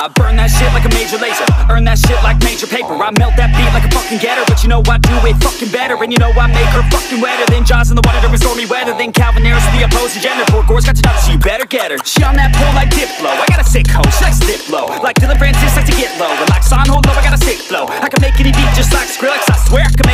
I burn that shit like a major laser. Earn that shit like major paper. I melt that beat like a fucking getter. But you know I do it fucking better. And you know I make her fucking wetter Than Jaws in the water during stormy weather. Than Calvin Harris the opposing gender. Borgore's got to know so you better get her. She on that pole like Diplo. I got a sick hoe, she likes Diplo Like Dylan Francis likes to get low. And like Son hold low, I got a sick flow. I can make any beat just like Skrillex. I swear I can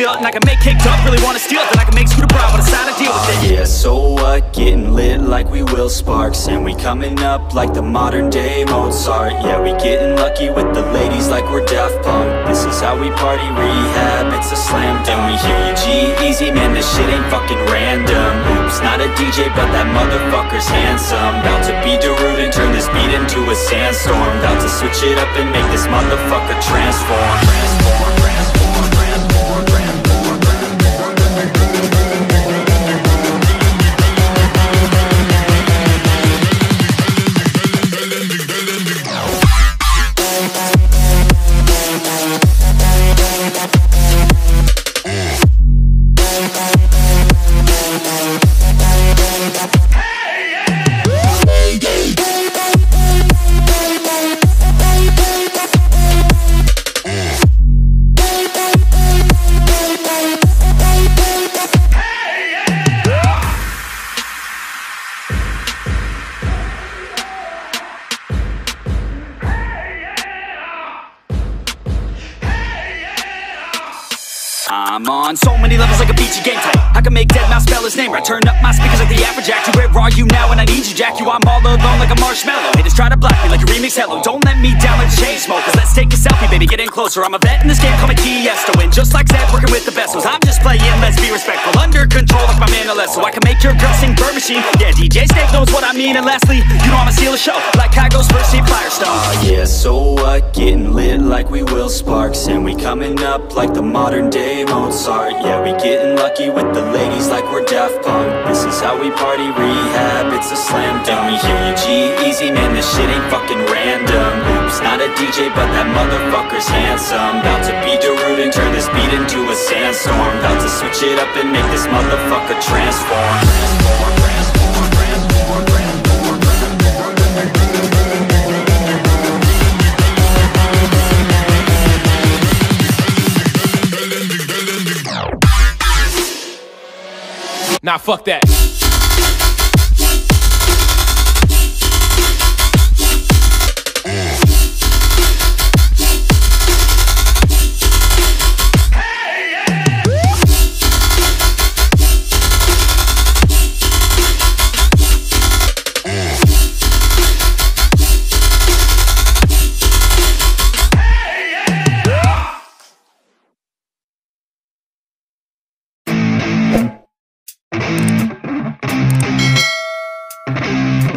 it And I can make Up really wanna steal it. Then I can make Scooter Braun wanna sign a deal with it. Yeah, so what? Getting lit like we will sparks And we coming up like the modern day Mozart. Yeah, we getting lucky with the ladies like we're Daft Punk. This is how we party rehab, it's a slam dunk. We hear you G-Eazy, man, this shit ain't fucking random. Oops, not a DJ, but that motherfucker's handsome. About to be Darude and turn this beat into a sandstorm. About to switch it up and make this motherfucker Transform, transform, on. So many levels like a beachy game type. I can make deadmau5 spell his name right Turn up my speakers like the Afrojack You where are you now? When I need you Jack. You I'm all alone like a Marshmello. Haters try to block me like a remix hello. Don't let me down like Chainsmokers Let's take a selfie baby get in closer. I'm a vet in this game call me to win. just like Zedd working with the bestos I'm just playing let's be respectful. Under control like my man so I can make your girl sing Bird Machine. Yeah DJ Snake knows what I mean. And lastly you know I'ma steal a show. Like Kygo's first seat Firestone Yeah, so what? Getting lit like we will sparks. And we coming up like the modern day Mozart. Yeah, we getting lucky with the ladies like we're Daft Punk. This is how we party rehab, it's a slam dunk. We hear you G-Eazy, man, this shit ain't fucking random Not a DJ, but that motherfucker's handsome. About to be Darude and turn this beat into a sandstorm. About to switch it up and make this motherfucker transform transform. Nah, fuck that.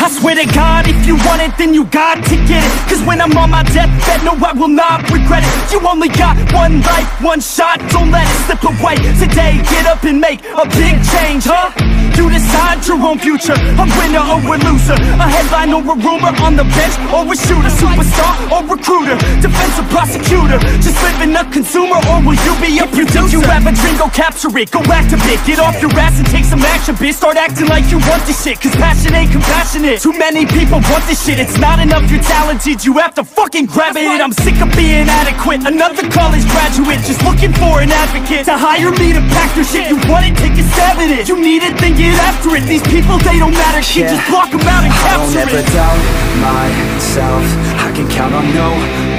I swear to God, if you want it, then you got to get it. Cause when I'm on my deathbed, no, I will not regret it. You only got one life, one shot, don't let it slip away. Today, get up and make a big change, huh? You decide your own future, a winner or a loser. A headline or a rumor, on the bench or a shooter Superstar or recruiter, defensive prosecutor. Just living a consumer or will you be a producer? If you have a dream, go capture it, go activate Get off your ass and take some action, bitch Start acting like you want this shit, cause passion ain't compassionate Too many people want this shit, it's not enough you're talented. You have to fucking grab it, I'm sick of being adequate. Another college graduate, just looking for an advocate To hire me to pack your shit, you want it, take a stab at it. You need it, then get after it. These people, they don't matter, shit, Yeah. just block them out and I don't capture ever doubt myself. I can count on no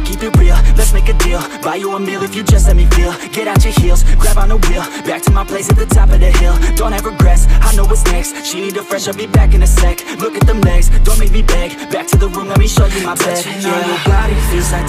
I'll keep it real, let's make a deal. Buy you a meal if you just let me feel. Get out your heels, grab on the wheel. Back to my place at the top of the hill. Don't have regrets, I know what's next. She need a fresh, I'll be back in a sec. Look at them legs, don't make me beg. Back to the room, let me show you my bed Touching on your body feels like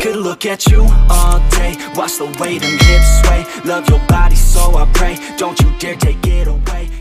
Could look at you all day. Watch the way them hips sway. Love your body so I pray. Don't you dare take it away